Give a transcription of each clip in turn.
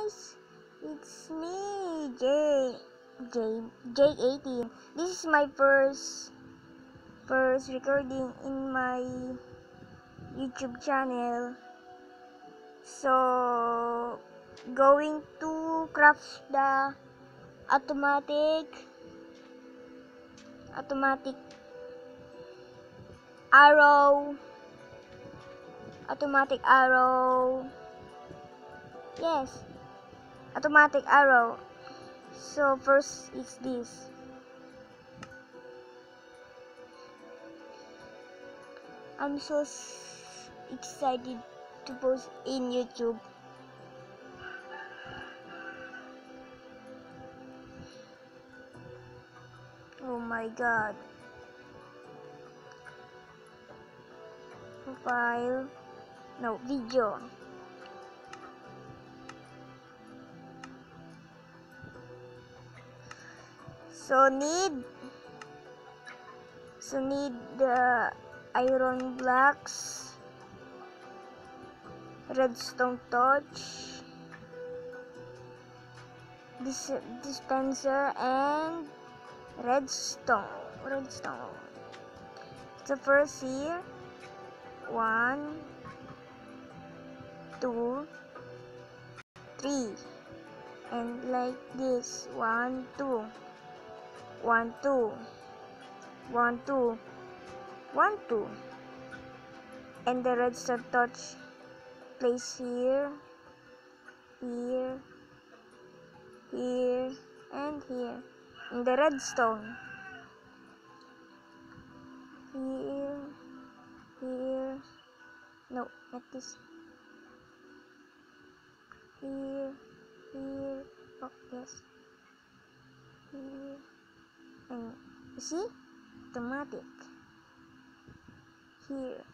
guys, it's me, J, J, J18. This is my first, first recording in my YouTube channel. So, going to craft the automatic, automatic arrow, automatic arrow Yes. Automatic arrow. So first is this. I'm so excited to post in YouTube. Oh my god. Profile. No, video. So need so need the iron blocks redstone torch this dispenser and redstone redstone. So first here one two three and like this one two one two. One two. One two. And the redstone torch place here here here and here. In the redstone. Here here. No not this. Here here. Oh yes. Here and you see? Automatic. Here.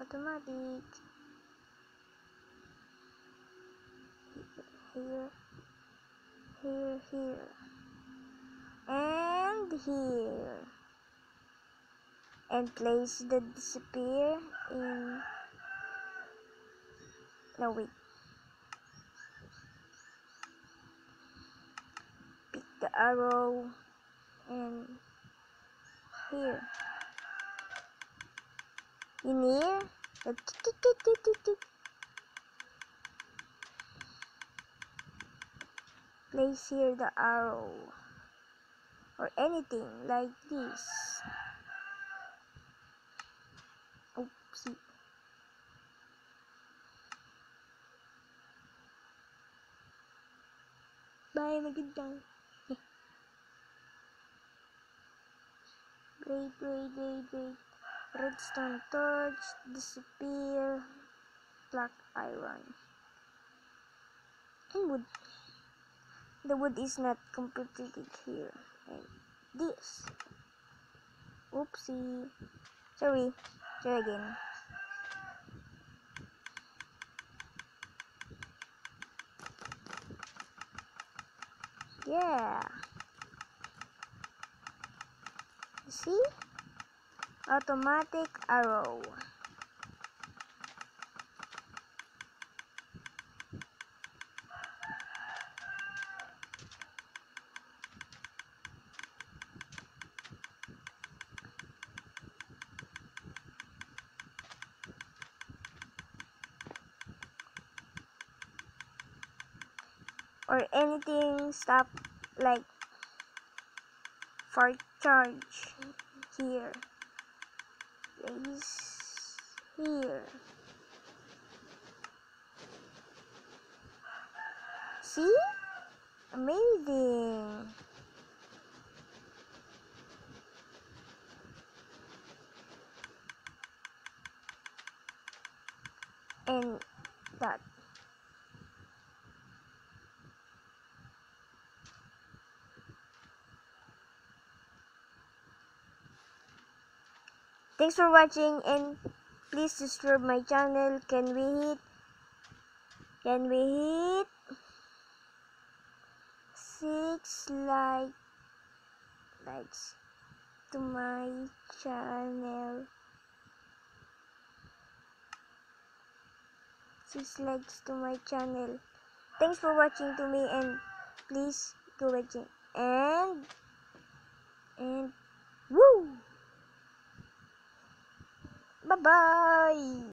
Automatic. Here. Here here. And here. And place the disappear in. No wait. Pick the arrow and here. In here? Place here the arrow. Or anything like this. Oopsie. Bye magandang Wait, wait, wait, wait. Redstone torch, disappear, black iron. And wood. The wood is not completed here. And this. Oopsie. Sorry. Try again. Yeah. See? Automatic arrow. Or anything stop like for charge here. Place here. See? Amazing. And that Thanks for watching and please subscribe my channel. Can we hit? Can we hit? Six like likes to my channel. Six likes to my channel. thanks for watching to me and please go watching and and woo bye bye